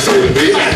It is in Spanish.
se ve.